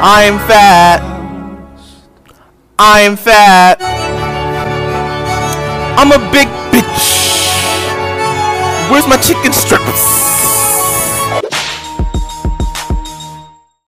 I am fat. I am fat. I'm a big bitch. Where's my chicken strips?